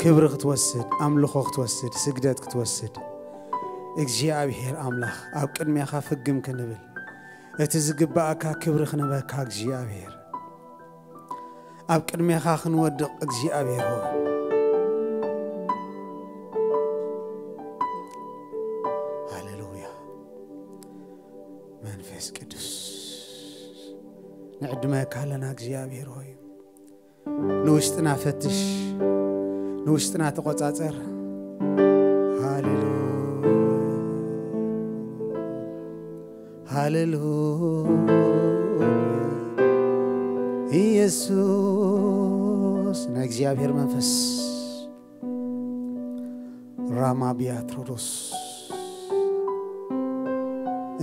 ክብሪ ክትወስድ ኣምልኾ ክትወስድ ስግደት ክትወስድ እግዚኣብሔር ኣምላኽ ኣብ ቅድሚኻ ፍግም ክንብል እቲ ዝግባአካ ክብሪ ክንበካ እግዚኣብሔር ኣብ ቅድሚኻ ክንወድቕ እግዚኣብሔር ሆ ሃሌሉያ መንፈስ ቅዱስ ንዕድመካ ኣለና እግዚኣብሔር ሆይ ንውሽጥና ፈትሽ ንውሽጥና ተቆፃፀር ሃሌሉያ ሃሌሉያ ኢየሱስ ናይ እግዚኣብሔር መንፈስ ራማ ቢያትሮዶስ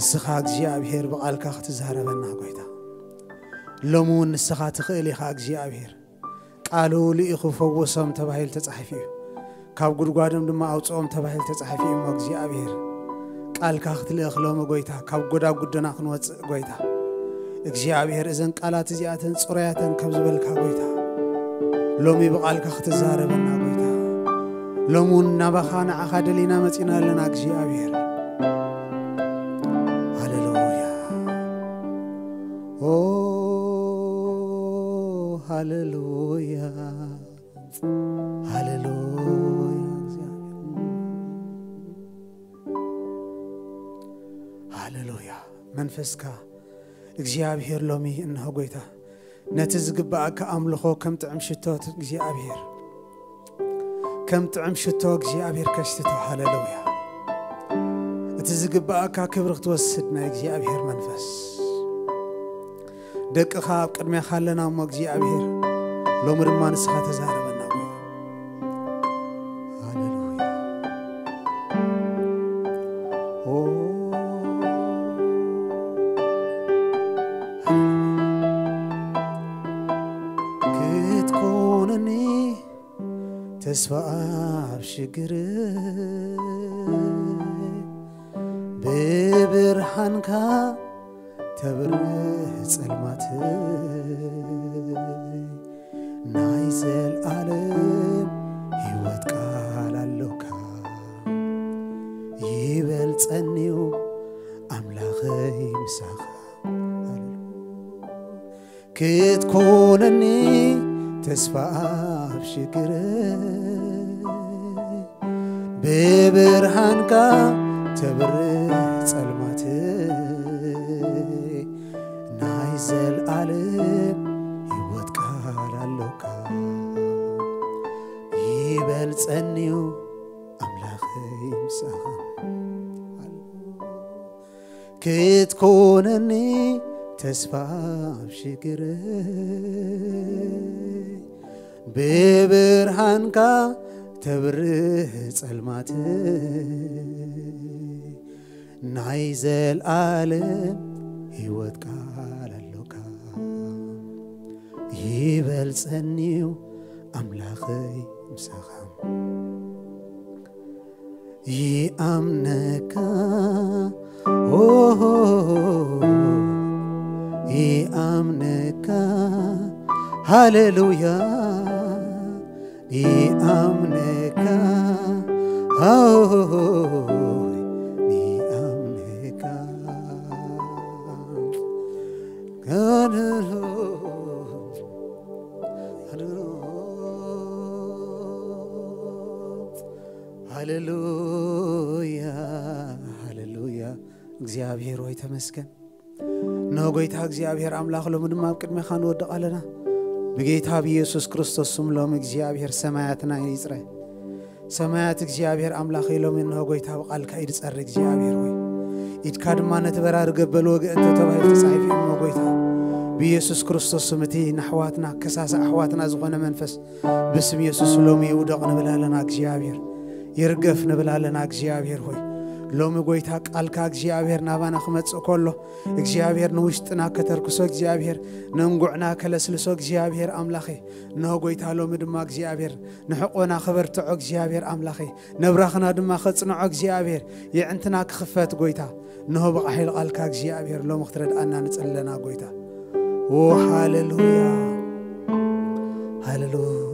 እስኻ እግዚኣብሔር ብቓልካ ክትዛረበና ጎይታ ሎሚ እውን ንስኻ ትኽእል ኢኻ እግዚኣብሔር ቃሉ ልኢኹ ፈወሶም ተባሂሉ ተጻሒፉ እዩ ካብ ጉድጓዶም ድማ ኣውፅኦም ተባሂሉ ተጻሒፉ እዩ እሞ እግዚኣብሔር ቃልካ ክትልእኽ ሎሚ ጎይታ ካብ ጎዳጉድና ክንወፅእ ጎይታ እግዚኣብሔር እዘን ቃላት እዚኣተን ፅሩያተን ካብ ዝበልካ ጎይታ ሎሚ ብቓልካ ክትዛረበና ጎይታ ሎሚ እውን ናባኻ ንዓኻ ደሊና መፂና ኣለና እግዚኣብሔር መንፈስካ እግዚኣብሔር ሎሚ እንሆ ጎይታ ነቲ ዝግባአካ ኣምልኾ ከም ጥዕም ሽቶት እግዚኣብሔር ከም ጥዕም ሽቶ እግዚኣብሔር ከሽትቶ ሃሌሉያ እቲ ዝግባአካ ክብሪ ክትወስድ ናይ እግዚኣብሔር መንፈስ ደቅኻ ኣብ ቅድሜኻ ኣለና እሞ እግዚኣብሔር ሎሚ ድማ ንስኻ ተዛረበና başı ብብርሃንካ ተብርህ ጸልማት ናይ ዘለኣለም ሕይወት ቃል ኣለካ ይበልጸኒዩ ኣምላኸይ ምሳኻ ይኣምነካ ኦሆ ይኣምነካ ሃሌሉያ ይኣምነካ ይኣምነካ ሃሌሉያ ሃሌሉያ እግዚኣብሔር ወይ ተመስገን እነሆ ጎይታ እግዚኣብሔር ኣምላኽ ሎሚ ድማ ኣብ ቅድሜኻ ንወድቕ ኣለና ብጌታ ብኢየሱስ ክርስቶስ ስም ሎሚ እግዚኣብሔር ሰማያትና ይፅረ ሰማያት እግዚኣብሔር ኣምላኽ ሎሚ እንሆ ጎይታ ብቓልካ ኢድ ፀሪ እግዚኣብሔር ወይ ኢድካ ድማ ነቲ በራሪ ገበል ወግእተ ተባሂሉ ተፃሒፉ እሞ ጎይታ ብኢየሱስ ክርስቶስ ስም እቲ ንኣሕዋትና ከሳሳ ኣሕዋትና ዝኾነ መንፈስ ብስም ኢየሱስ ሎሚ ይውደቕ ንብል ኣለና እግዚኣብሔር ይርገፍ ንብል ኣለና እግዚኣብሔር ሆይ ሎሚ ጎይታ ቃልካ እግዚኣብሔር ናባና ክመጽእ ከሎ እግዚኣብሔር ንውሽጥና ከተርክሶ እግዚኣብሔር ነንጉዕና ከለስልሶ እግዚኣብሔር ኣምላኸ እንሆ ጎይታ ሎሚ ድማ እግዚኣብሔር ንሕቆና ክበርትዖ እግዚኣብሔር ኣምላኸ ነብራኽና ድማ ከጽንዖ እግዚኣብሔር ይዕንትና ክኽፈት ጎይታ እንሆ ብቓሒል ቃልካ እግዚኣብሔር ሎሚ ክትረድኣና ንጽለና ጎይታ ኦ ሃሌሉያ ሃሌሉያ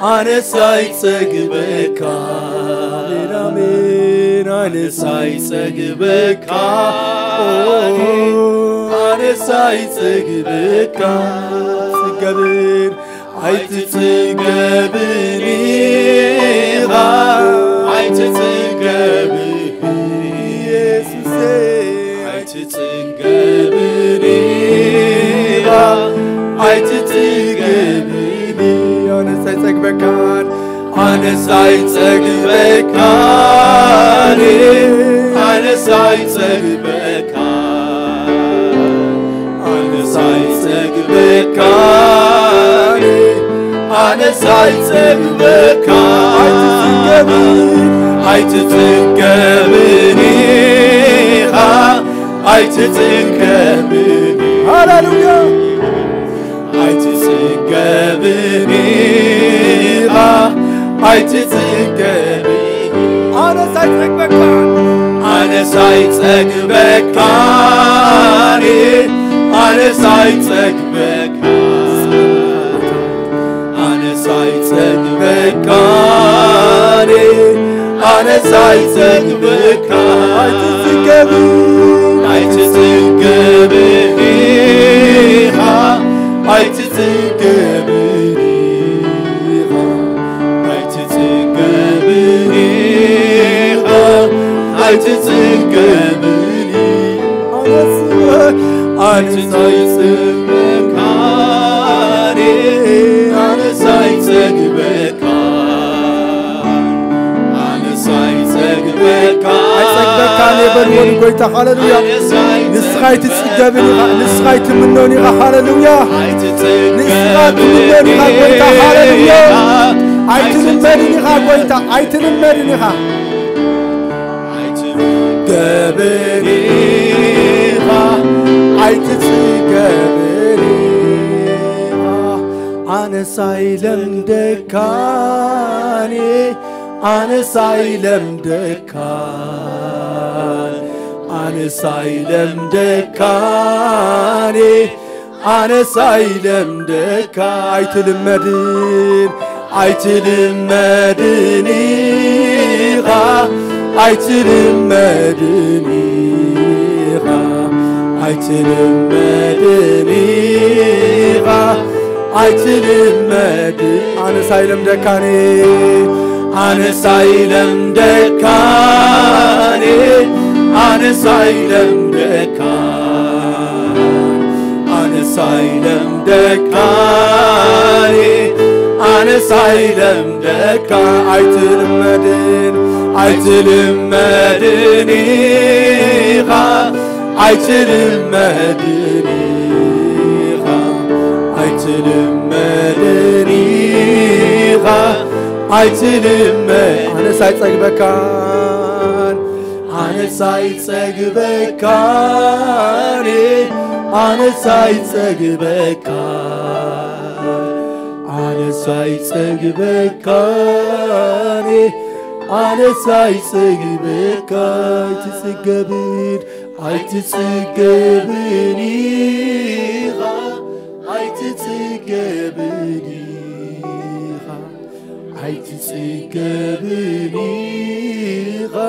አነሳይ ጸግበካ አሜን አነሳይ ጸግበካ አነሳይ ጸግበካ ጽገብን አይትጽገብኒ አይትጽ bekannt, eines einzigen bekannt, eines einzigen bekannt, eines einzigen bekannt, eines einzigen bekannt, heute trinke bin ich, heute trinke bin ich, Halleluja! አይትጽገብኒ አይትጽገብ አነስ አይጸግበካን አነስ አይጸግበካን አነስ አይጸግበካን አነስ አይጸግበካን አነስ አይጸግበካን አይትጽገብ አይትጽገብ Hallelujah. ንስኻ ይትጽገብን ኢኻ ንስኻ ይትምኖን ኢኻ ሃሌሉያ! ንስኻ ትምኖን ኢኻ ጐይታ ሃሌሉያ! ኣይትልመድን ኢኻ ጐይታ ኣይትልመድን ኢኻ ገብል ኢኻ ኣይትጽገብን ኢኻ ኣነስ ኣይለምደካኒ ኣነስ ኣይለምደካ Ane saylemde kani Ane saylemde ka. Aytilinmedin Aytilinmedin iğa Aytilinmedin iğa Aytilinmedin iğa Aytilinmedin Ane saylemde kani Ane saylemde kani. Anes ailemde kal Anes ailemde kal Anes ailemde kal Aytılım medin Aytılım medini ha Aytılım medini ha Aytılım medini ha Aytılım medini Anes ailemde kal anetzahitzeg bekari anetzahitzeg bekari anetzahitzeg bekari anetzahitzeg bekari titzegabir aititzegabenira aititzegabenira aititzegabenira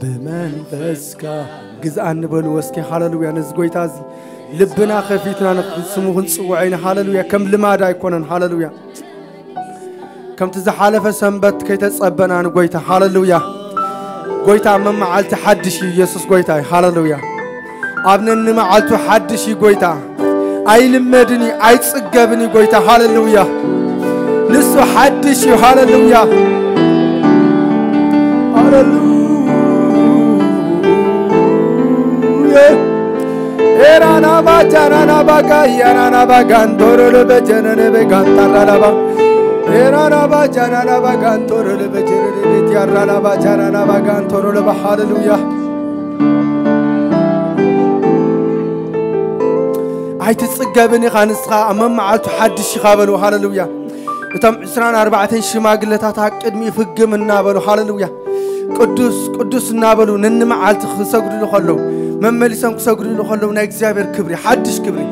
ብመንፈስካ ግዝኣኒ በሉ ወስኪ ሃሌሉያ ነዚ ጎይታ እዚ ልብና ከፊትና ስሙ ክንፅውዕ ኢና ሃሌሉያ ከም ልማድ ኣይኮነን ሃሌሉያ ከምቲ ዝሓለፈ ሰንበት ከይተጸበና ንጎይታ ሃሌሉያ ጎይታ መመዓልቲ ሓድሽ እዩ ኢየሱስ ጎይታ እዩ ሃሌሉያ ኣብ ነንመዓልቱ ሓድሽ እዩ ጎይታ ኣይልመድን እዩ ኣይጽገብን እዩ ጎይታ ሃሌሉያ ንሱ ሓድሽ እዩ ሃሌሉያ ሃሌሉያ ኤራናባ ጋንቶሮሎ በሃሌሉያ ኣይትጽገብን ኢኻ ንስኻ ኣብ መመዓልቱ ሓድሽ ኢኻ በሉ ሃሌሉያ። እቶም 24 ሽማግለታት ቅድሚ ፍግም እናበሉ። ሃሌሉያ። ቅዱስ ቅዱስ እናበሉ ነንመዓልቲ ክሰግድሉ ከለዉ መመሊሶም ክሰግድሉ ከለዉ ናይ እግዚኣብሔር ክብሪ ሓድሽ ክብሪ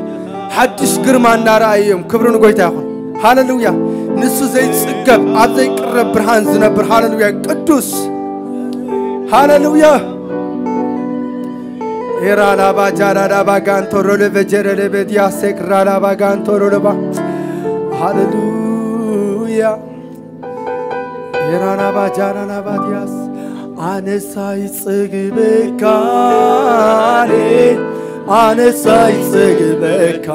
ሓድሽ ግርማ እናረኣዩ እዮም ክብሪ ንጎይታ ይኹን። ሃሌሉያ። ንሱ ዘይጽገብ ኣብ ዘይቅረብ ብርሃን ዝነብር ሃሌሉያ። ቅዱስ። ሃሌሉያ። ኤራላባ ጃራላባ ጋንቶሮለበ ጀረለበ ዲያሴክራላባ ጋንቶሮለባ ሃሌሉያ። ኤራላባ ጃራላባ ዲያስ አነሳይ ጽግበካኔ አነሳይ ጽግበካ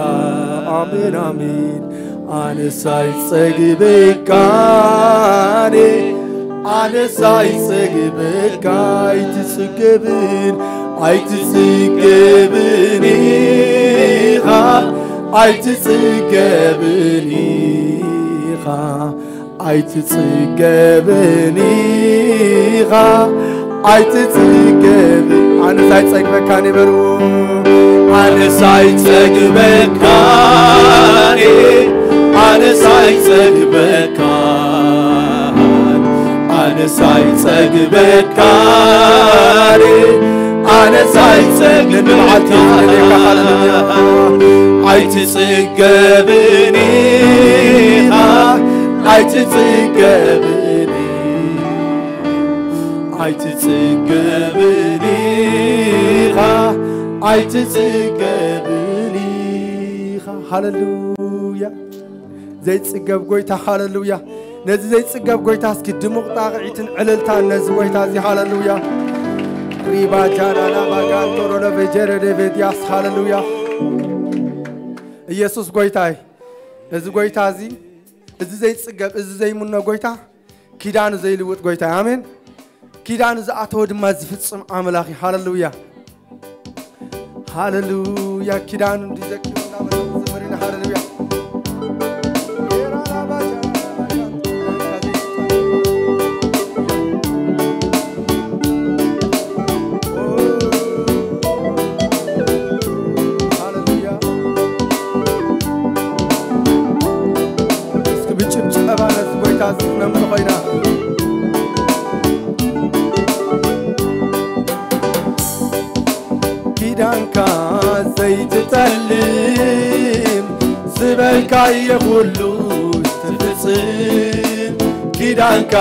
አሜን አሜን አነሳይ ጽግበካኔ አነሳይ ጽግበካ አይትጽገብን አይትጽገብን ኢኻ አይትጽገብን ኢኻ አይትጽገብን ኢኻ አይትጽገብን ኣነ ሳይፀግበካን ይበልዎ ኣነ ሳይጸግበካኒ ኣነ ሳይጸግበካን ኣነ ሳይጸግበካኒ ኣነ አይትጽገብኒ አይትጽገብኒኻ ኣይትጽገብኒኻ ሃለሉያ ዘይጽገብ ጐይታ ሃለሉያ ነዚ ዘይጽገብ ጐይታ እስኪ ድሙቕ ጣቕዒትን ዕልልታ ነዚ ጐይታ እዚ ሃለሉያ ሪባ ጃናና ባጋንቶሮለ በጀረደ ቤድያስ ሃለሉያ ኢየሱስ ጐይታይ እዚ ጐይታ እዙይ እዚ ዘይፅገብ እዚ ዘይሙኖ ጎይታ ኪዳኑ ዘይልውጥ ጎይታ ኣሜን ኪዳኑ ዝኣተወ ድማ ዝፍፅም ኣምላኽ እዩ። ሃለሉያ ሃለሉያ ኪዳኑ ዝምርና ሃለሉያ ሃለሉያ ነዚ ጎይታ ዝነምሉ ኮይና ኪዳንካ ዘይትጠልም ዝበልካየ ኩሉ ትፍፅም ኪዳንካ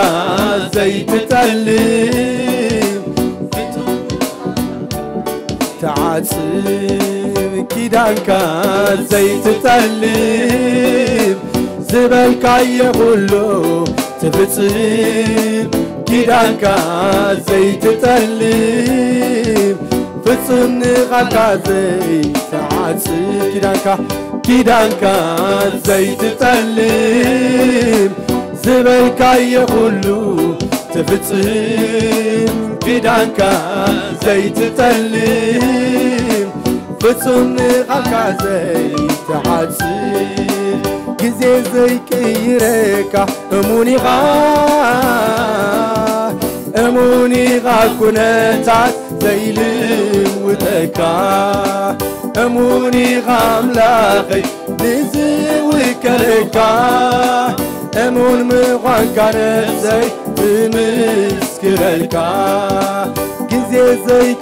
ዘይትጠልም ተዓፅም ኪዳንካ ዘይትጠልም ዝበልካየ ኩሉ ትፍፅም ኪዳንካ ዘይትጠልም ፍጹም ንቓልካ ዘይተዓፅም ኪዳንካ ኪዳንካ ዘይትጠልም ዝበልካየ ኩሉ ትፍፅም ኪዳንካ ዘይትጠልም ፍጹም ንቓልካ ዘይተዓፅም زي زي أموني غا أموني غا كنتات زي لموتكا أموني غا ملاقي لزي وكركا أمون مغان كانت زي تمسكركا زي زي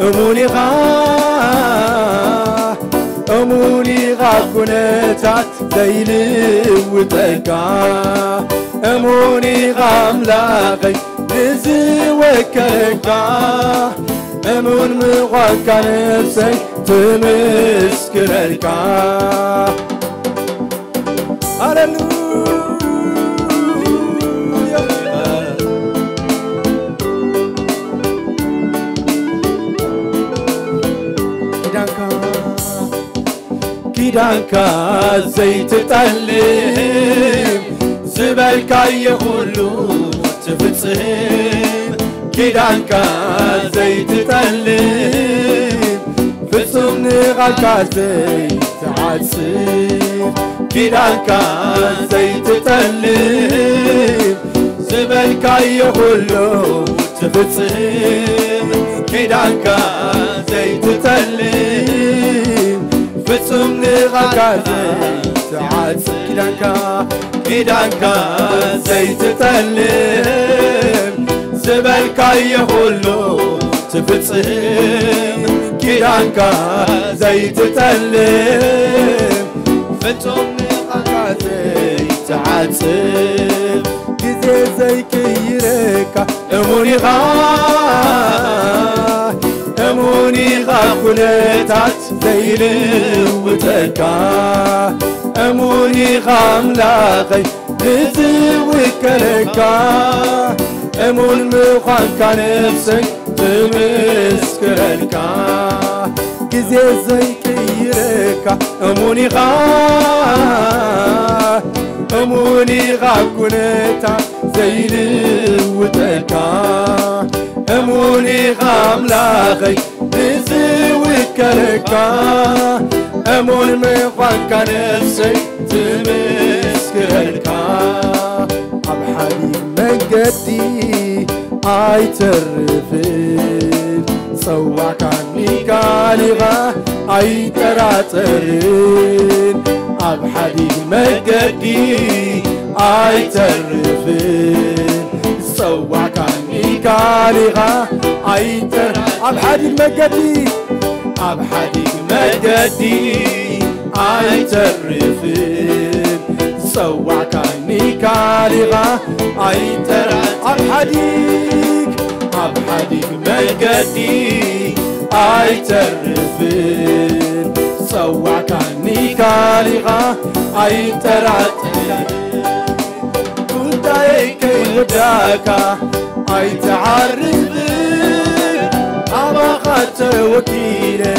أموني غا. أموني غاكونات عتديلي وتكا أموني غاملاقي نزي وكاكا أمون مغاكا نفسك تمسكركا Hallelujah ኪዳንካ ዘይትጠልም ዝበልካየ ኩሉ ትፍፅም ኪዳንካ ዘይትጠልም ፍጹም ንቓልካ ዘይትዓፅም ኪዳንካ ዘይትጠልም ዝበልካየ ኩሉ ትፍፅም ኪዳንካ ዘይትጠልም كيدانكا زيت عاد سكنك إيدك زيت تلم زبلك يهلو تفتصم كيدانك زيت تلم فتوم غدا زيت عاد زي كيرك أموري غاد ዘይትጠልም ፍጹም ንቓልካ ዘይትዓፅም ግዜ ዘይቅይረካ እሙን ኢኻ እሙን ኢኻ ኩነታት ዘይልውጠካ እሙን ኢኻ ኣምላኸይ ንዝውከለካ እሙን وني خاملاخي بزي وكلكا أمون مفكا نفسي. تمسكركا أبحري مجدي آي ترفل سوا كأني كالغة هاي تراترين أبحري مجدي آي ترفل سوا كأني بالغة عيتر أبحدي المجدي أبحدي مجدي عيتر رفيد سوى كاني كالغة عيتر أبحديك أبحديك مجدي عيتر رفيد سوى كاني كالغة عيتر عتلي عليك هداك أي تعرف أبا عباقة وكيلة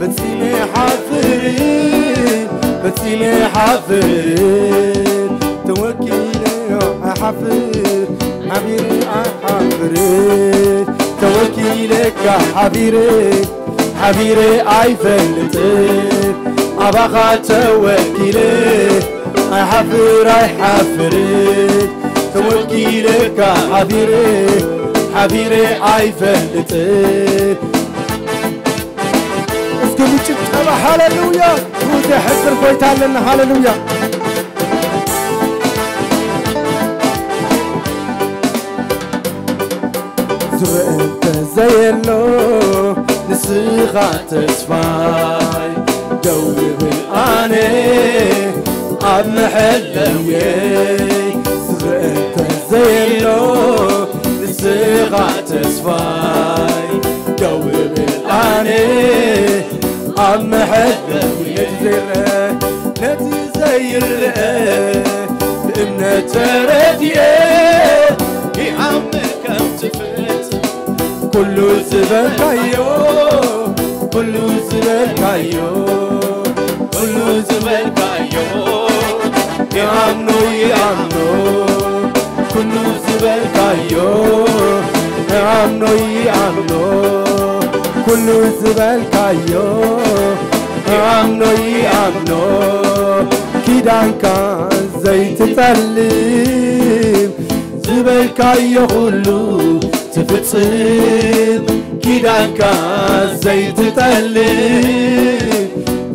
بتسيلي حفرين بتسيلي حفرين توكيلي حفر حبيبي حفرين توكيلك حبيبي حبيبي اي فلتك عباقة وكيلة اي حفر. اي حفرين توكيلك حبيري حبيري عيفلتك اسكبي تشتغل هللويا. وتحسر فيتا لنا هللويا. زرقت زي اللو نسيخة تسفاي. جوي بالآني عم حلوي تزيلو الصيغة تسفاي قوي بالعاني عم ترديه عم كله كيو كله كيو كله كيو يا عمو يا عمو ዝበልካዮ ይኣምኖ ይኣምኖ ኩሉ ዝበልካዮ ይኣምኖ ይኣምኖ ኪዳንካ ዘይትጸልም ዝበልካዮ ኩሉ ትፍጽም ኪዳንካ ዘይትጠልም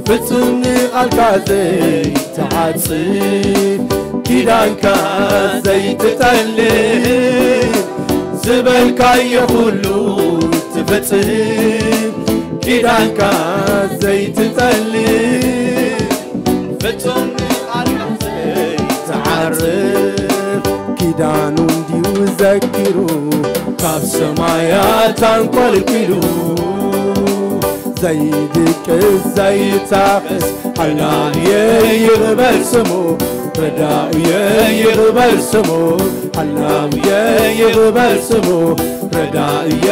ፍጹም ንቓልካ ዘይትዓጽም ኪዳንካ ዘይትጠልም ዝበልካዮ ኩሉ ትፍጽም ኪዳንካ ዘይትጠልም ፍጹም ቃልካ ተዓርፍ ኪዳኑ እንዲሁ ዘኪሩ ካብ ሰማያት አንቆልቂሉ ዘይድቅስ ዘይታፈስ ሓላየ ይቕበል ስሙ ረዳእየ ይቕበል ስሙ ሓላውየ ይቕበል ስሙ ረዳእየ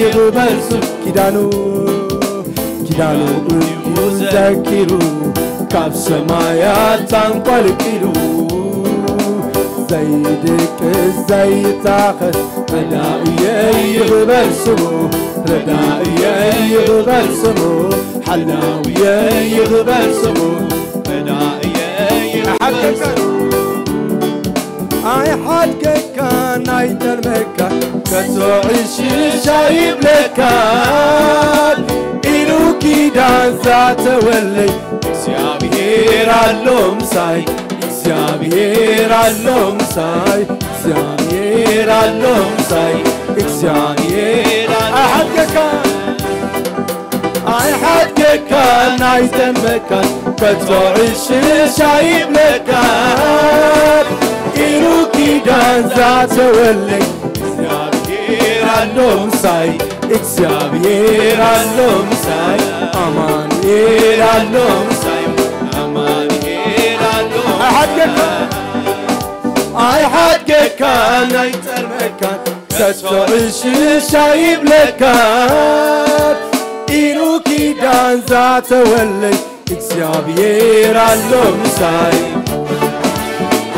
ይቕበል ስሙ ኪዳኑ ኪዳኑ እንዲሁ ዘኪሩ ካብ ሰማያት አንቆልቂሉ ዘይድቅስ ዘይታኸስ ረዳእየ ይቕበል ስሙ ረዳእየ ይቕበል ስሙ ሓላውየ ይቕበል ስሙ ረዳእየ عبدك اي حدك كان عيد المكة كتوعيش شايب لك إلو كيدان ساتولي እግዚአብሔር አለውም ሳይ እግዚአብሔር አለውም ሳይ እግዚአብሔር አለውም ሳይ እግዚአብሔር አለውም ሳይ ما يحدك انا يتمكن فتوع الشيش عيب مكان كيروكي دانزا تولي እግዚአብሔር አለውም ሳይ እግዚአብሔር አለውም ሳይ አማኑኤል አለውም ሳይ አማኑኤል አለውም አይሐድገካ አይሐድገካን አይጠርመካን ተስፋ እሽሻ ይብለካን ይብለካ ኢሉ ኪዳን ዛተወለይ እግዚአብሔር ኣሎ ምሳይ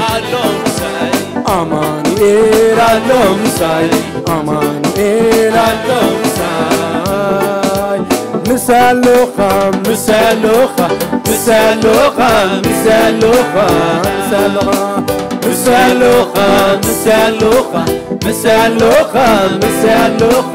አሎ ምሳይ አማኑኤል ኣሎ ምሳይ አማኑኤል ኣሎ ምሳይ ምሳሎኻ ምሳሎኻ ምሳሎኻ ምሳሎኻ ምሳሎኻ ምሳሎኻ ምሳሎኻ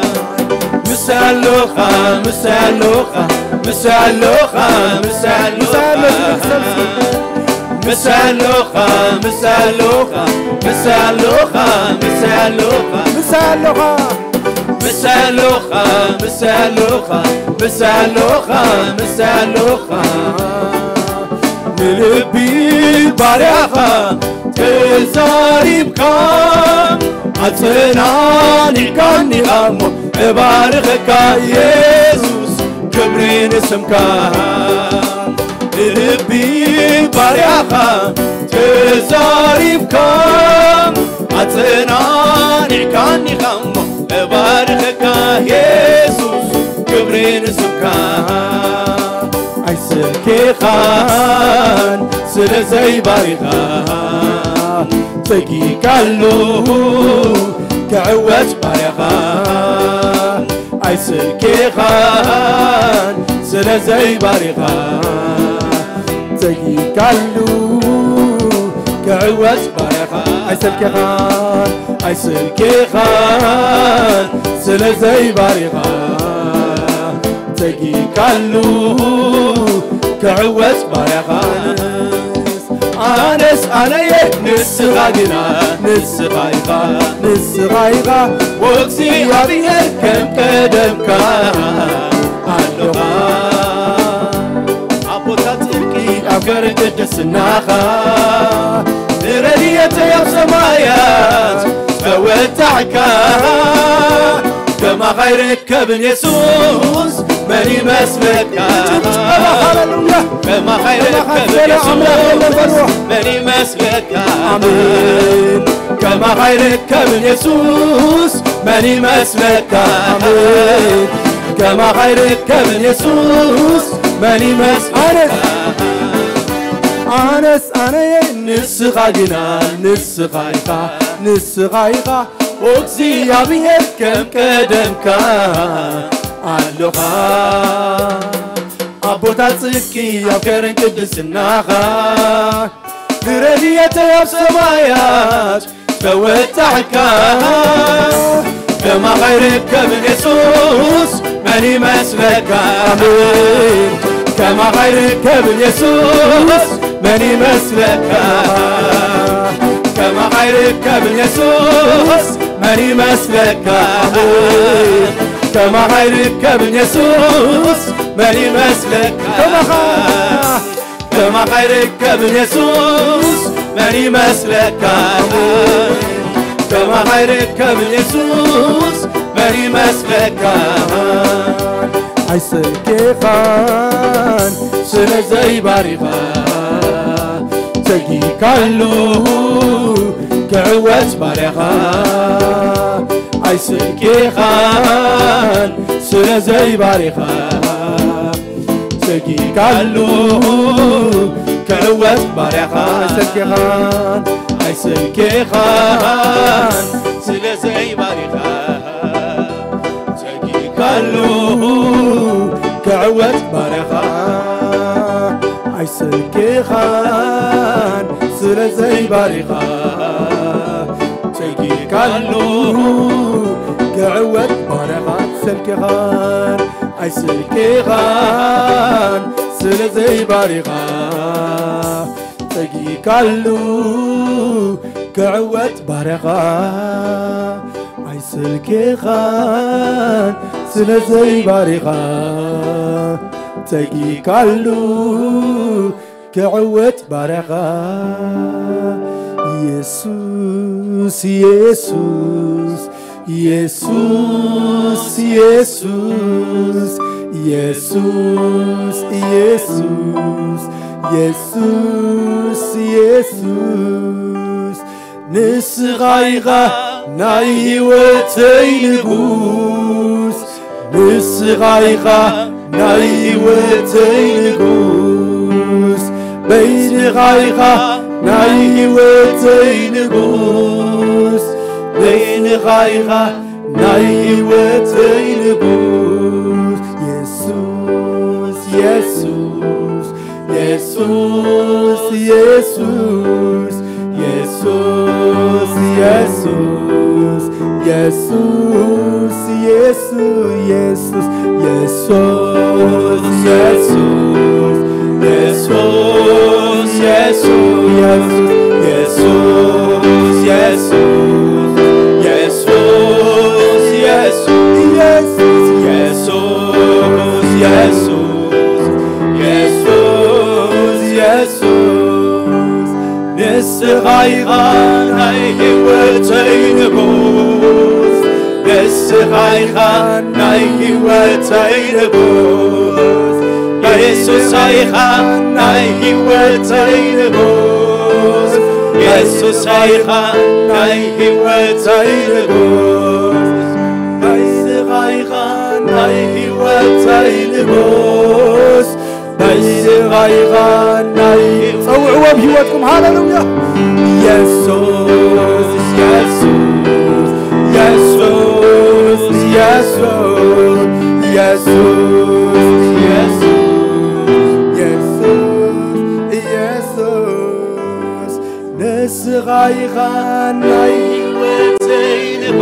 مسالوخا مسالوخا مسالوخا مسالوخا مسالوخا مسالوخا مسالوخا مسالوخا مسالوخا مسالوخا مسالوخا مسالوخا مسألوخة. للبي بارخة تزاري بكام؟ أتناني كاني أمو. ልባርክካ ኢየሱስ ክብሬን ስምካ ልልቢ ባርያኻ ተዛሪብካ ኣጸናኒዕካኒ ኸሞ ልባርክካ ኢየሱስ ክብሬን ስምካ ኣይስኬኻን ስለ ተጊካሉ ክዕወት ባርያኻ ናይ ስልኪኻን ስለ ዘይባሪኻ ዘጊካሉ ክዕወፅ ባረኻ ኣይስልኪኻን ኣይስልኪኻን ስለ ዘይባሪኻ ዘጊካሉ ክዕወፅ ባረኻ ኣነየ ንስኻ ግና ንስኻ ኢኻ ንስኻ ኢኻ ወእግዚኣብሔር ከም ቀደምካ ኣለኻ ኣቦታት ጽድቂ ኣብ ገር ቅድስናኻ ንረድየተ ኣብ ሰማያት ተወታዕካ ከማኻ ይርከብን የሱስ ماني مسلك بما خيرك كبير يسوع. بني مسلك آمين. كما خيرك كبير يسوع بني مسلك آمين. كما خيرك كبير يسوس. بني مسلك أنس أنا يا نس غادينا نس غايقة نس غايقة وكزي يا بيه كم كدم كان ኣለኻ ኣቦታት ጽድቂ ኣብ ከረን ቅድስናኻ ንረድየተይ ኣብ ሰማያት ተወጣሕካ كما غيرك من يسوس من يمسلك آمين كما غيرك من يسوس من يمسلك كما غيرك من يسوس من يمسلك آمين انت مع ركب يسوس ماني مسلك انت مع ركب يسوس ماني مسلك انت مع ركب يسوس ماني مسلك عيسى كيفان سنة زي بارغان تجي كالو كعوات بارغان باي سكيخان سر زي باريخا سكي قالو كروت باريخا سكيخان اي سكيخان سر زي باريخا سكي قالو كروت باريخا اي سكيخان سر زي باريخا سكي قالو تعود بارغان سلكغان أي سلكغان سلزي بارغا تجي كالو كعود بارغا أي سلكغان سلزي بارغا تجي كالو كعود بارغا يسوس يسوس Jesus, Jesus, Jesus, Jesus, Jesus, Jesus, Nisraira, Naiwetei Negus, Nisraira, Naiwetei Negus, Beide Raira, Naiwetei Negus leine reicha nei wetzele bus Jesus Jesus Jesus Jesus Jesus Jesus Jesus Jesus Jesus Jesus Jesus Jesus Jesus Jesus Jesus Reiran, Heilige Wörteine Bos. Des Reiran, Heilige Wörteine Bos. Jesus Reiran, Heilige Wörteine Bos. Jesus Reiran, Heilige Wörteine Bos. ናይ ህይወት ኣይንጎስ ናይ ስቓይኻ ናይ ፀውዕዎም ህይወትኩም ሃሌሉያ የሱስ የሱስ የሱስ የሱስ የሱስ የሱስ ንስኻ ኢኻ ናይ ህይወተይ ንቦ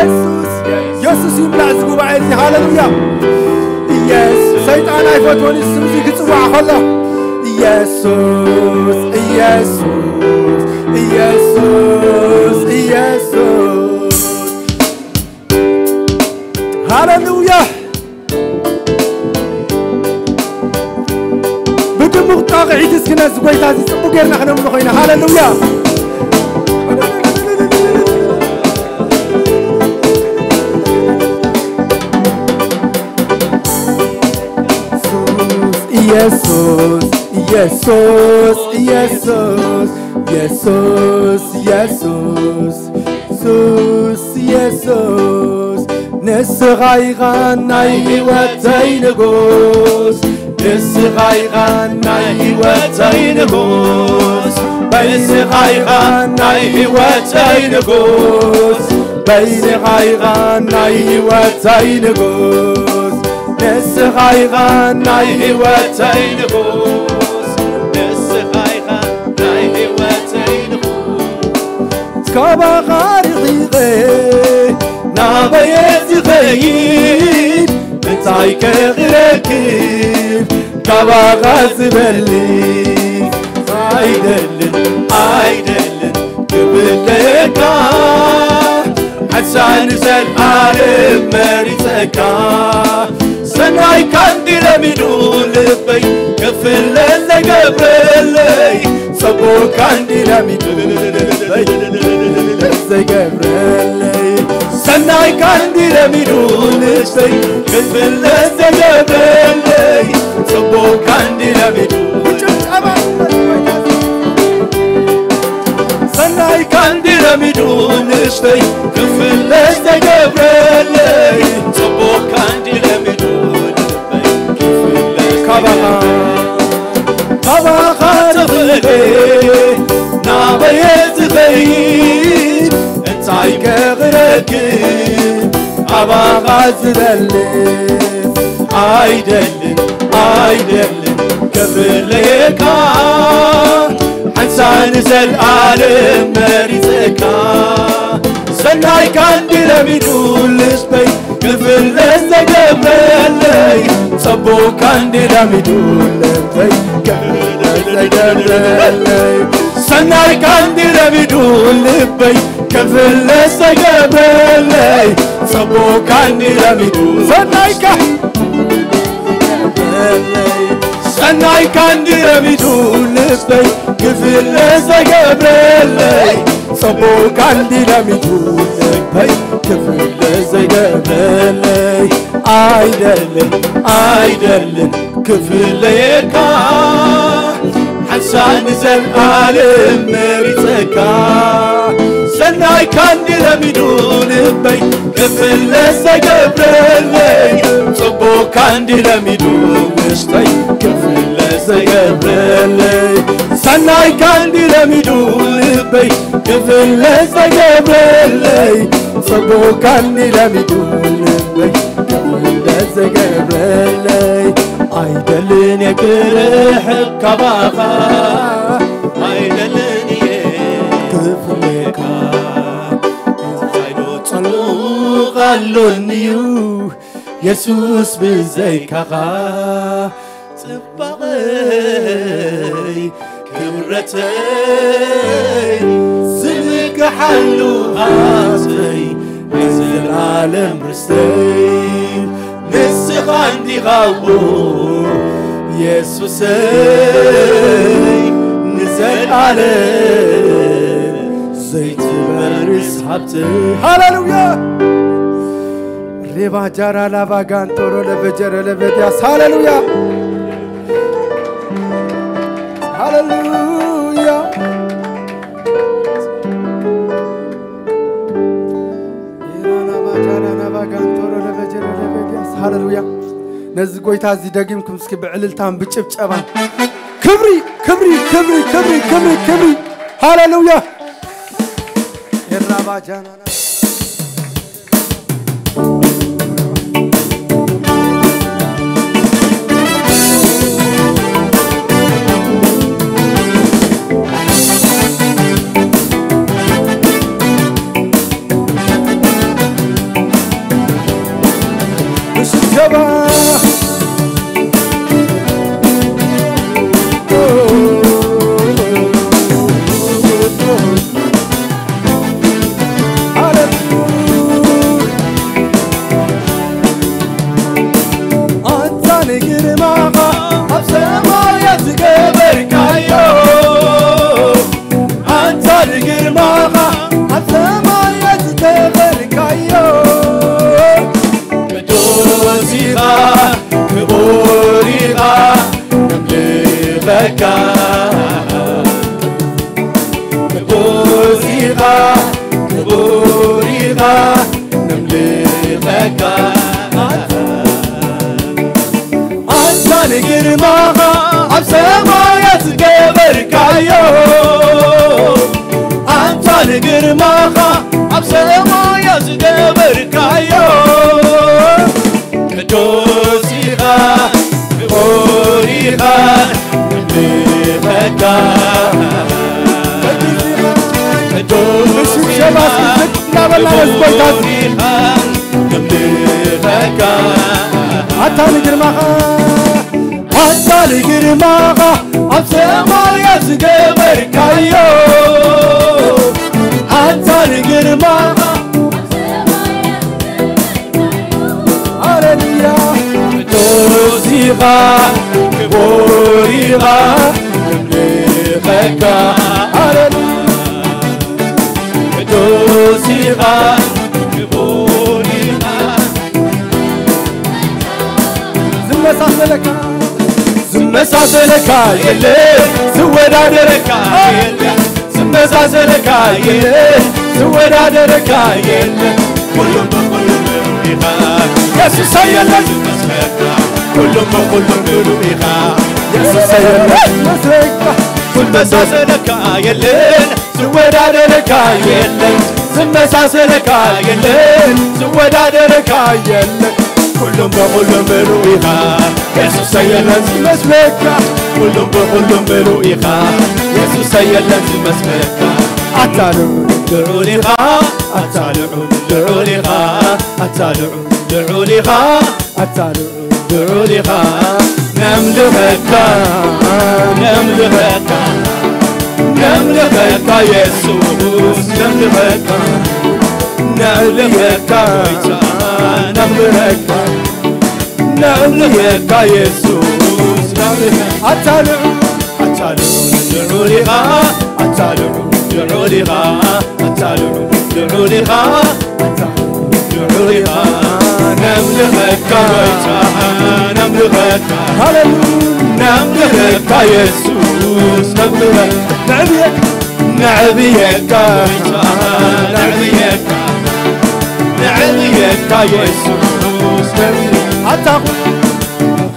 ኢየሱስ ኢየሱስ ይምላእ እዚ ጉባኤ እዚ ሃሌሉያ ኢየሱስ ሰይጣን ኣይፈትወን እዩ ስም እዚ ክፅዋዕ ከሎ ኢየሱስ ኢየሱስ ኢየሱስ ኢየሱስ ሃሌሉያ ብድሙቕ ጣቕዒት እስኪ ነዚ ጎይታ እዚ ፅቡቅ ጌርና ክነምሉ ኮይና ሃሌሉያ Jesus, Jesus, Jesus, Jesus, Jesus, Jesus. Nesrai ranai wa taine gos, Nesrai ranai wa taine gos, Nesrai ranai wa taine gos, Nesrai ranai wa taine gos, Nesrai ranai wa taine gos. كابا غارضي غي نابيت غيب بتعيك غيركيب كابا غازي بلي. عيدلن عيدلن قبلك حسان سل عالم مريتك سناي كان دي لمنو لبي كفل لقبرلي صبور كان دي لمنو لبي ልጅተይ ገብረለይ ሰናይ ቃል እንዲለሚኑ ልጅተይ ግልብለት ተገብረለይ ጽቡቅ እንዲለሚኑ ሰናይ ቃል እንዲለሚኑ ልጅተይ ክፍለት ተገብረለይ አባባት ዝለልፍ። አይደልን አይደልን ከፍለየካ ሓንሳን ዘለኣለም መሪፅካ ሰናይካ እንዲለሚዱ ልስበይ ክፍለስ ተገብረለይ ፀቡካ እንዲለሚዱ ለበይ ክፍለስ ተገብረለይ ሰናይካ እንዲለሚዱ ልበይ kevele se kevele sabo kanira midu sanaika sanai kanira midu lepe kevele se kevele sabo kanira midu lepe ሓንሳን ዘለዓለም መሪፀካ ሰናይ ካንዲ ረሚዱ ልበይ ክፍለ ዘገብረለይ ጽቡቕ ካንዲ ረሚዱ ውሽጠይ ክፍለ ዘገብረለይ ሰናይ ካንዲ ረሚዱ ልበይ ክፍለ ዘገብረለይ ጽቡቕ ካንዲ ረሚዱ ልበይ ክፍለ ዘገብረለይ አይደልን የክርሕብ ካባኻ አይደልን እየ ክፍሌካ ዛይዶ ጽኑቕ ኣሎንዩ የሱስ ብዘይካኻ ጽባቐይ ክብረተይ ዝንግሓሉ ሃሰይ ናይ ዘለዓለም ርስተይ ባንዲራው ኢየሱሰይ ንዘልአለ ዘይትመርስ ሀብት። ሃሌሉያ! ሬባ ጃራ ጦሮ ለበጀረ ለበዲያስ። ሃሌሉያ! ሃሌሉያ። ነዚ ጎይታ እዚ ደጊምኩም እስኪ ብዕልልታን ብጭብጨባን ክብሪ ክብሪ ክብሪ ክብሪ ክብሪ ክብሪ። ሃሌሉያ። የራባ ስመዛዘለካ የለም ስወዳደረካ የለም ስመዛዘለካ የለም ስወዳደረካ የለም ሁሉም በሁሉ ብሩኢኻ ኢየሱስ አየለን ሁሉም በሁሉ ብሩኢኻ ኢየሱስ የለን ስወዳደረካ የለን ስመሳሰለካ የለን ስወዳደረካ የለን كلهم بقولهم برؤيها يسوس يلم في مسبكة كلهم بقولهم برؤيها يسوس يلم في مسبكة أتالعون دعوا لها أتالعون دعوا لها أتالعون دعوا لها أتالعون دعوا لها نملكها نملكها نملكها يسوس نملكها نملكها نغبرك نغبرك يسوس. نغبرك أتالو أتالو ندعو لغا. أتالو ندعو لغا. أتالو ندعو لغا. أتالو يسوس. نعبيك نعبيك نعبيك ጌታ ኢየሱስ አታሁ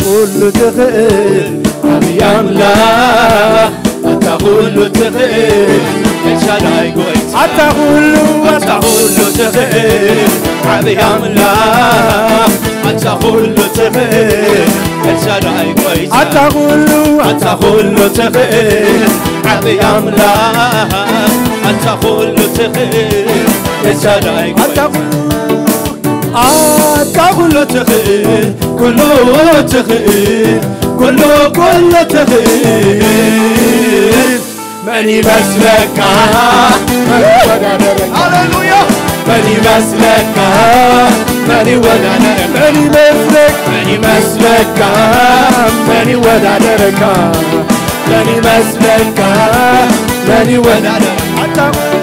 ሁሉ ትኽእል ዓብይ ኣምላኽ ኣታ ሁሉ ትኽእል ኤልሻዳይ ጎይ ኣታ ሁሉ ኣታ ሁሉ ትኽእል ዓብይ ኣምላኽ ኣታ ሁሉ ትኽእል ኤልሻዳይ ጎይ ኣታ ሁሉ ኣታ ሁሉ ትኽእል ዓብይ ኣምላኽ ኣታ ሁሉ ትኽእል ኤልሻዳይ ጎይ كله تخيل كله تخيل كله كله تخيل ماني مسلك هللويا ماني مسلك ماني ولا ماني مسلك ماني مسلك ماني درك ماني مسلك ماني ኣታ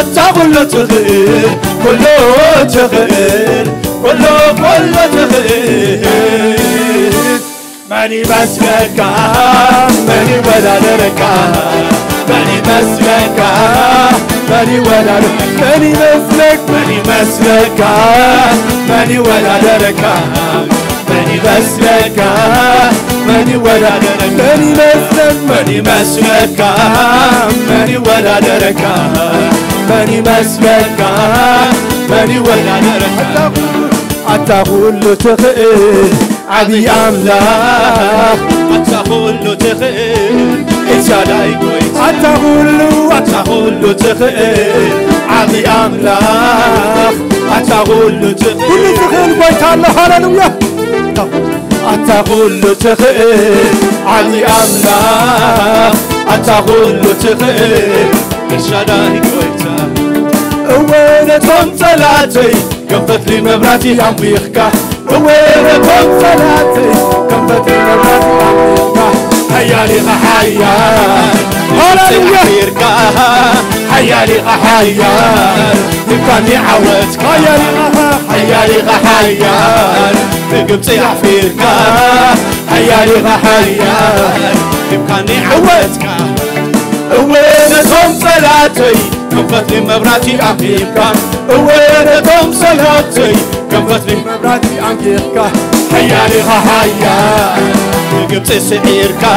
أنت كله تخيل كله تخيل كله كله تخيل ماني مسلك ماني ولا درك ماني مسلك ماني ولا ماني مسلك ماني مسلك ماني ولا درك ماني مسلك ماني ولا درك ماني مسلك ماني مسلك ماني ولا درك ماني مسلك ماني ولا درك ኣታ ኩሉ ትኽእል عبي أملاك أتقول تخيل إنسان قويت ኣታ ኩሉ أتقول تخيل عبي أملاك أتقول ኩሉ تخيل ትኽእል ጎይታ ኣሎ ሃሌሉያ أتقول تخيل عبي أملاك أتقول تخيل وينتهم صلاتي؟ قبضت لي مبراتي عم بيخكع وينتهم صلاتي؟ قبضت لي مبراتي عم بيخكع هيا لي أحيان هلا بيركع هيا لي أحيان تبقاني عودك هيا لي هيا لي أحيان بقبتي عفيركع هيا لي أحيان تبقاني عودك وينتهم صلاتي. كنفت لي مبراتي عنكي يبكى وينكم صلاتي كنفت لي مبراتي عنكي يبكى حيالي غحيا يقبس سعيركا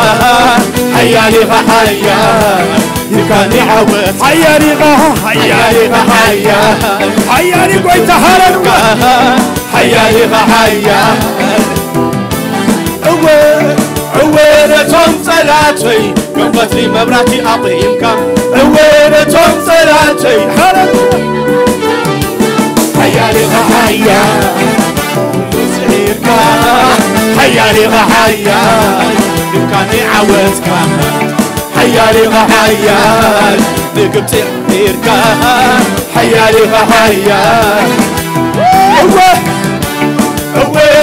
حيالي غحيا يكاني عوت حيالي غحيا حيالي غحيا حيالي قويت حرنكا حيالي غحيا أول እወነቶም ጸላተይ ከም ፈትሊ መብራቲ ኣቕሪምካ እወነቶም ጸላተይ ሓያሊኻ ሓያል ስዒርካ ሓያሊኻ ሓያል ድካኒ ዓወትካ ሓያሊኻ ሓያል ብግብፂ ሒርካ ሓያሊኻ ሓያል እወ እወነቶም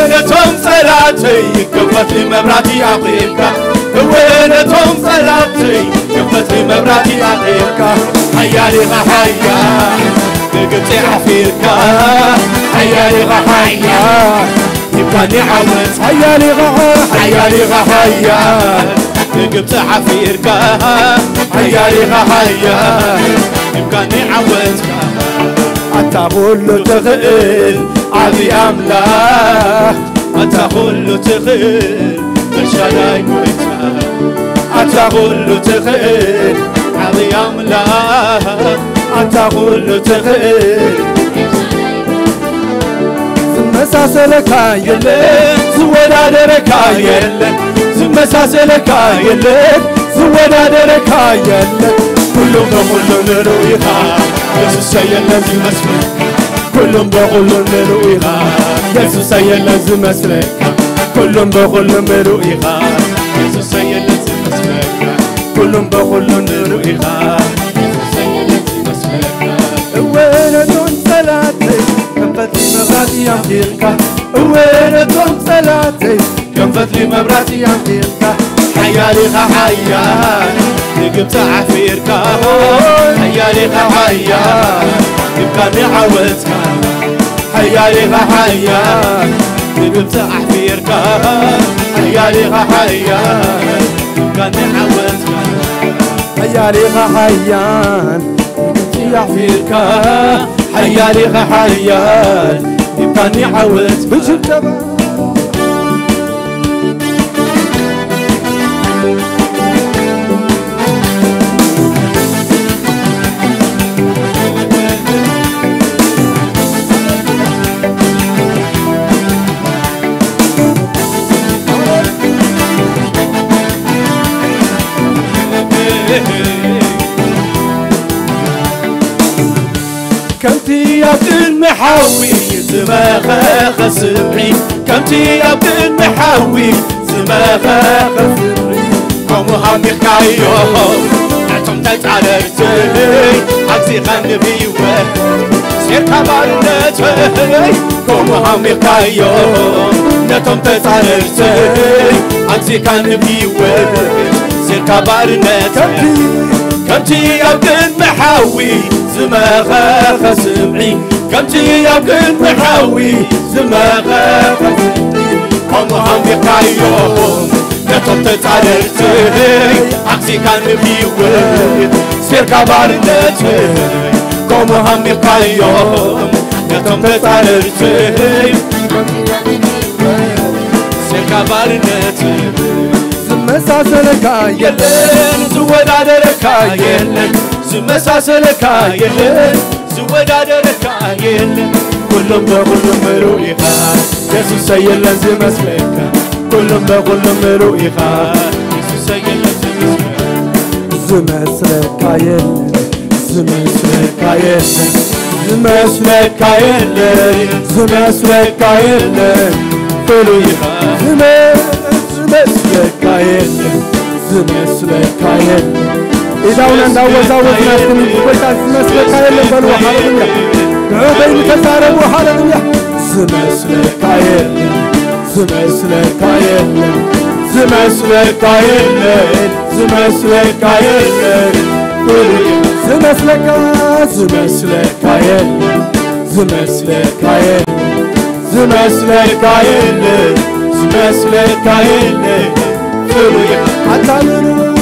ጸላተይ ከም ፈትሊ መብራቲ ኣቕሪምካ እወነቶም ጸላተይ ከም ፈትሊ መብራቲ ኣቕሪምካ ሓያሊኻ ሓያል ብግብፂ ሓፊርካ ሓያሊኻ ሓያል ይብካኒ ዓወት ሓያሊኻ ሓያሊኻ ሓያል ብግብፂ ሓፊርካ ሓያሊኻ ሓያል ይብካኒ ዓወትካ ኣታ ኩሉ ትኽእል ዓብዪ ኣምላክ ኣታ ኩሉ ትኽእል መሻላይ ጎይታ ኣታ ኩሉ ትኽእል ዓብዪ ኣምላክ ኣታ ኩሉ ትኽእል ዝመሳሰለካ የለን ዝወዳደረካ የለን ዝመሳሰለካ የለን ዝወዳደረካ የለን ኩሉም በኩሉ ንርኡ ኢኻ የሱስ የለን ዝመስለካ ኩሉም በኩሉ ንርኡ يسوس يا لازم أسلك كلهم بقول بقولهم رؤيها يسوس يا لازم أسلك كلهم بقول بقولهم رؤيها يسوس يا لازم أسلك وين دون صلاتي كفتلي مبراتي عم تلقى وين دون صلاتي كفتلي مبراتي عم تلقى حيالي حيال نقبت عفيرك حيالي حيال يبقى نعاودك حيالي غحيا نبتع حفيرك حيالي غحيا كان نعوز حيالي غحيا نبتع حفيرك حيالي غحيا كان نعوز بجد محاوي زما خاخ سبعي كم تياب محاوي زما خاخ سبعي كم هامي على عتم تتعرفتي خان خنبي وحد سير تبرتي كم هامي خايو. نتم تتعرفتي عتي خنبي وحد سير تبرتي كم تياب محاوي زما خاخ سبعي ከምቲ ኣብ ቅድሚ ሓዊ ዝመኸኸ ከምኡ ሃሚኻዮ ነቶም ተፃረርትይ ኣክሲካ ንብይወት ሴርካ ባርነትይ ከምኡ ሃሚኻዮ ነቶም ተፃረርትይ ሴርካ ባርነትይ ዝመሳሰለካ የለን ዝወዳደረካ የለን ዝመሳሰለካ የለን ዝወዳደረካ የለን ኩሎም በኩሎም ምሉእ ኢኻ የሱስ የለን ዝመስለካ ኩሎም በኩሎም ምሉእ ኢኻ የሱስ የለን ዝመስለካ ዝመስለካ የለን ዝመስለካ የለን ዝመስለካ የለን ዝመስለካ የለን ፍሉይ ኢኻ ዝመስለካ የለን ዝመስለካ የለን إذا نتزوجنا سمسلك يلبل وحرمية عبين تسارب وحرمية سمسلك يلبل سمسلك يلبل سمسلك يلبل سمسلك يلبل سمسلك سمسلك يلبل سمسلك يلبل سمسلك يلبل سمسلك يلبل حتى نروح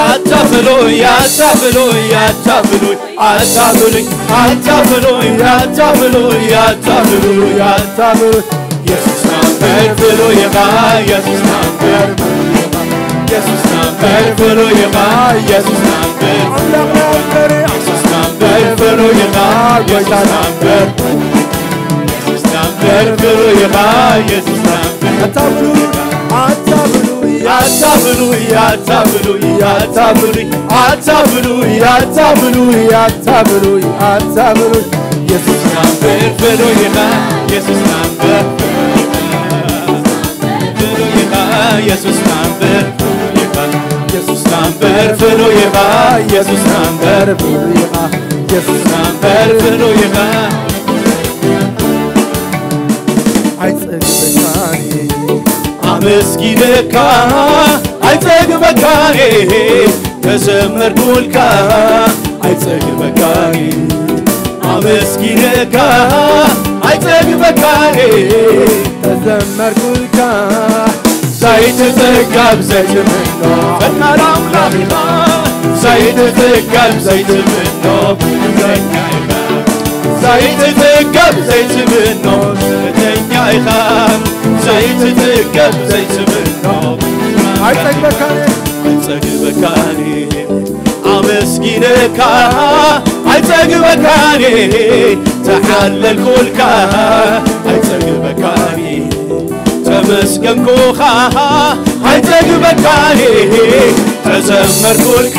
አታፍሉኝ አታፍሉኝ አታፍሉኝ አታፍሉኝ አታፍሉኝ አታፍሉኝ አታፍሉኝ አታፍሉኝ ኢየሱስ ነበር ብሎ የማ ኢየሱስ ነበር ኢየሱስ ነበር ብሎ የማ ኢየሱስ ነበር ኢየሱስ ነበር ብሎ የማ ኢየሱስ ነበር ኢየሱስ ነበር ብሎ የማ ኢየሱስ ነበር አታፍሉኝ አታብሉ አታብሉ አታብሉ አታብሉ አታብሉ አታብሉ አታብሉ ኢየሱስ ነበር ብሎይና ኢየሱስ ነበር ብሎይና ኢየሱስ ነበር ኢየሱስ ነበር ብሎይና ኢየሱስ ነበር ብሎይና ኢየሱስ እስኪ ደካ አይጸግ በካኔ ከዘመር ዱልካ አይጸግ በካኔ አመስኪ ደካ አይጸግ በካኔ ከዘመር ዱልካ ሳይተዘጋ ብዘይትምኖ ፈጣር አምላክና ሳይተዘጋ ብዘይትምኖ ዘጋ ዘይትትከብ ዘይትብኖ እተኛ ኢኻ ዘይትትከብ ዘይትብኖ ኣይፀግበካኒ ኣመስጊነካ ኣይፀግበካኒ ተሓለልኩልካ ኣይፀግበካኒ ተመስገንኩኻ ኣይፀግበካኒ ተዘመርኩልካ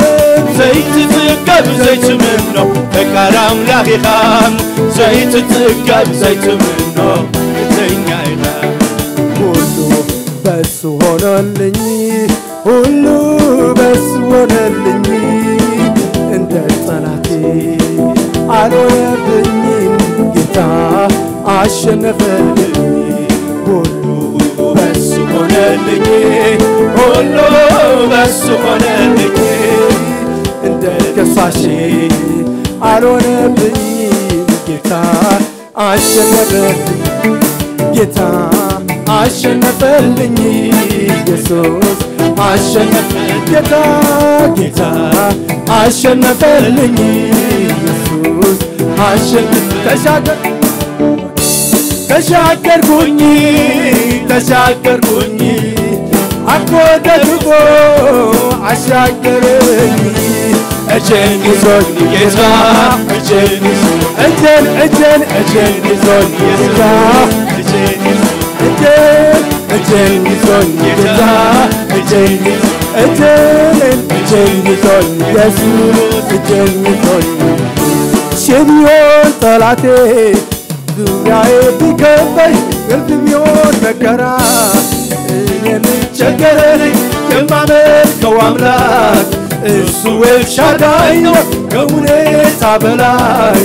ፈቃር አምላኺኻ ዘይትጥገብ ዘይትምኖ ፈቃር አምላኺኻ ዘይትጥገብ ዘይትምኖ እተኛ ኢኻ ሁሉ በሱ ሆነልኝ ሁሉ በሱ ሆነልኝ። እንደ ጠላቴ አልሆነብኝም ጌታ አሸነፈልኝ። ሁሉ በሱ ሆነልኝ ሁሉ በሱ ሆነልኝ እንደ ከሳሼ አልሆነብኝም ጌታ አሸነፈልኝ ጌታ አሸነፈልኝ ኢየሱስ አሸነፈ ጌታ ጌታ አሸነፈልኝ ኢየሱስ አሸነፈ ተሻገር ተሻገርኩኝ ተሻገርኩኝ። አኮደድጎ አሻገረኝ እጅን ይዞኝ ጌታ እጅን እጅን እጅን እጅን ይዞኝ ጌታ እጅን እጅን እጅን ይዞኝ ጌታ እጅን እጅን እጅን ይዞኝ ኢየሱስ እጅን ይዞኝ ሴቢዮን ጠላቴ ዙሪያዬ ቢከበኝ ግርፍ ቢሆን መከራ። የምቸገረኝ የማመልከው አምላክ እሱ ኤልሻዳይ ነው ከሁኔታ በላይ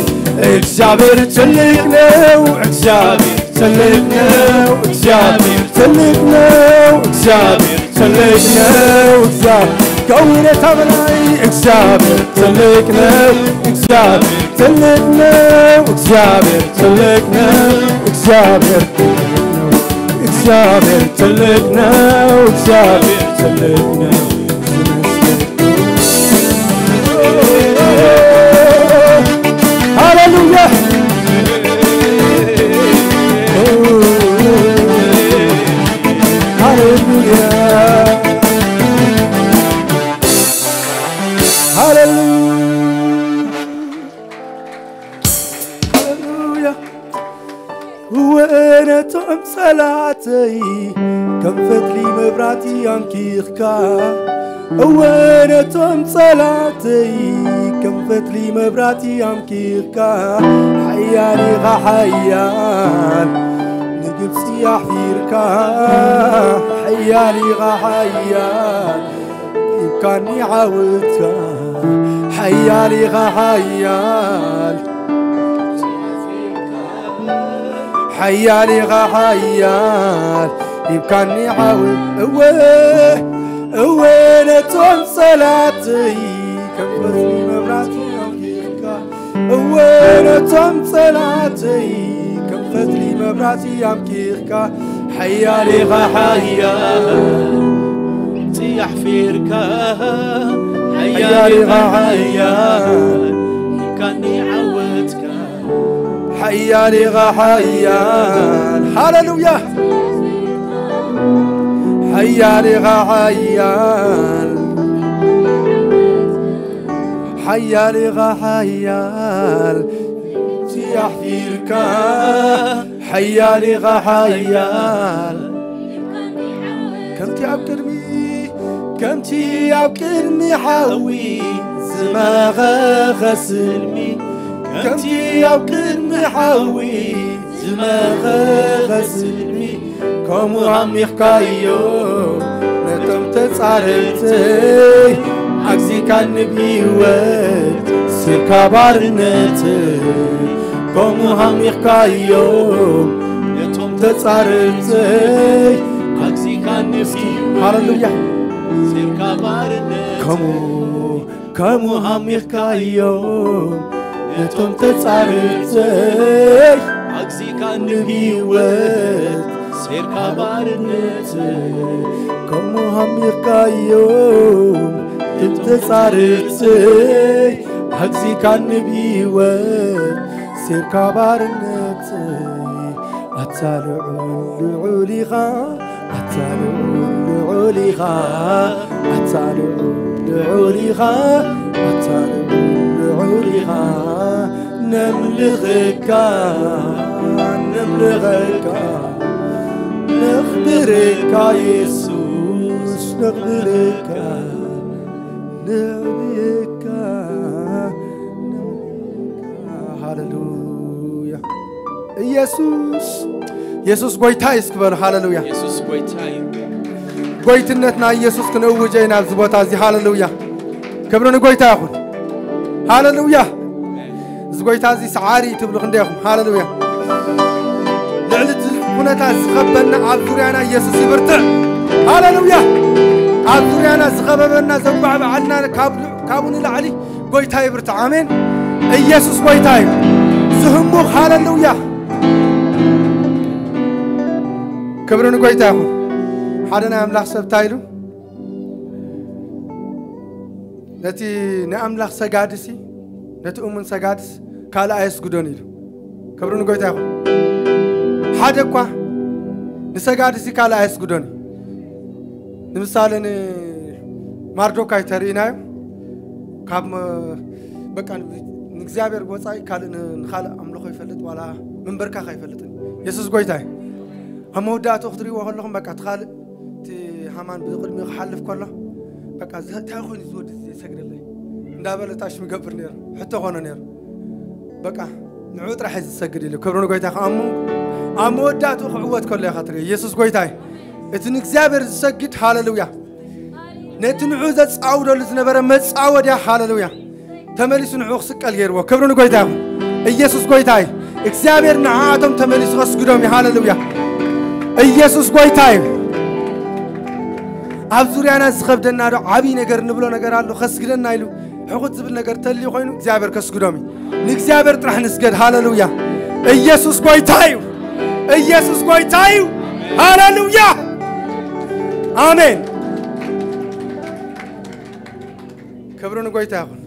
እግዚአብሔር ትልቅ ነው እግዚአብሔር ትልቅ ነው እግዚአብሔር ትልቅ ነው እግዚአብሔር ትልቅ ነው እግዚአብሔር ከሁኔታ በላይ እግዚአብሔር ትልቅ ነው እግዚአብሔር ትልቅ ነው እግዚአብሔር ትልቅ ነው እግዚአብሔር እግዚአብሔር ትልቅ ነው እግዚአብሔር ትልቅ ነው ጸላተይ ከም ፈትሊ መብራቲ ኣንኪኽካ እወነቶም ጸላተይ ከም ፈትሊ መብራቲ ኣንኪኽካ ሓያል ኢኻ ሓያል ንግብፂ ኣሕፊርካ ሓያል ኢኻ ሓያል ኢብካኒ ዓውትካ ሓያል ኢኻ ሓያል حيالي غا حيال. يمكنني عاود أوه أوه تون صلاتي. كبرتني مبراتي أوين أتم صلاتي. كبرتني مبراتي يمكيخكا حيالي غا حيال. طيح فيركا. حيالي غا حيال. يمكنني حيان. غا حيان هللويا حيان. غا حيان. حيان غا حيان. سياح في الكان حيان غا حيان كنتي عبكرمي كنتي عبكرمي حاوي. زماغا غسلمي. ከምቲ ኣብ ቅድሚ ሓዊ ዝመኸኸ ስልሚ ከምኡ ኣሚኽካዮ ነቶም ተጻረርተይ ኣግዚካ ንብሂወት ሲርካ ባርነት ከምኡ ሃሚኽካዮም ነቶም ተጻረርተይ ኣግዚካ ሃሌሉያ ሴርካ ባርነት ከምኡ ከምኡ ሃሚኽካዮም ነቶም ተጻረርተይ ኣግዚካ ንብሂወት ሴርካ ባርነት ከምኡ ሃሚኽካዮም ትተጻርርተይ ኣግዚካ ንብሂወት ሴርካ ባርነት ኣታልዑ ልዑል ኢኻ ኣታልዑ ልዑል ኢኻ ኣታልዑ ልዑል ኢኻ ኣታልዑ عريغا نملغك نملغك نخبرك يسوس نخبرك نبيك ሃሌሉያ ኢየሱስ ኢየሱስ ጎይታ ይስክበሉ ሃሌሉያ ጎይትነትና ኢየሱስ ክንእውጀ ኢና ዝቦታ እዚ ሃሌሉያ ክብርን ጎይታ ይኹን ሃሌሉያ እዚ ጎይታ እዚ ሰዓሪ ትብሉ ክንደይኹም ሃሌሉያ ልዕሊ እቲ ኩነታት ዝኸበና ኣብ ዙርያና ኢየሱስ ይብርትዕ ሃሌሉያ ኣብ ዙርያና ዝኸበበና ዘጓዕባዓልና ካብኡ ንላዕሊ ጎይታ ይብርትዕ ኣሜን ኢየሱስ ጎይታ እዩ ዝህሙኽ ሃሌሉያ ክብሪ ንጎይታ ይኹን ሓደ ናይ ኣምላኽ ሰብ እንታይ ኢሉ ነቲ ንኣምላኽ ሰጋድሲ ነቲ እሙን ሰጋድስ ካልእ ኣየስግዶን ኢሉ። ክብሪ ንጎይታ ይኹን። ሓደ እኳ ንሰጋድሲ ካልእ ኣየስግዶን እዩ። ንምሳሌ ንማርዶካይ ተርእናዮ ካብ በቃ ንእግዚኣብሔር ወፃኢ ካልእ ንካልእ ኣምልኾ ይፈልጥ ዋላ መንበርካኻ ይፈልጥን። የሱስ ጎይታ እዩ። ኣብ መወዳእቱ ክትሪእዎ ከለኹም በቃ እቲ ካልእ እቲ ሃማን ብቅድሚ ክሓልፍ ከሎ በቃ እንታይ ኮይኑ ዝወዲ ዘሰግደለይ እንዳበለ ታሽ ምገብር ነይሩ ሕቶ ኮነ ነይሩ። በቃ ንዑ ጥራሕ ዝሰግድ ኢሉ ክብሪ ንጎይታ ይኹን ኣብ መወዳእቱ ክዕወት ከሎ ኢኻ ትርኢ ኢየሱስ ጎይታ እዩ እቲ ንእግዚኣብሔር ዝሰግድ ሃሌሉያ። ነቲ ንዑ ዘፃውደሉ ዝነበረ መፃወድያ ሃሌሉያ። ተመሊሱ ንዑ ክስቀል ገይርዎ። ክብሪ ንጎይታ ይኹን ኢየሱስ ጎይታ እዩ እግዚኣብሔር ንዓኣቶም ተመሊሱ ከስግዶም እዩ። ሃሌሉያ። ኢየሱስ ጎይታ እዩ ኣብ ዙርያና ዝኸብደና ዶ ዓብይ ነገር ንብሎ ነገር ኣሎ? ከስግደና ኢሉ ሕቁት ዝብል ነገር ተልዩ ኮይኑ እግዚኣብሔር ከስግዶም እዩ። ንእግዚኣብሔር ጥራሕ ንስገድ። ሃሌሉያ! ኢየሱስ ጎይታ እዩ! ኢየሱስ ጎይታ እዩ! ሃሌሉያ! ኣሜን ክብሪ ንጎይታ ይኹን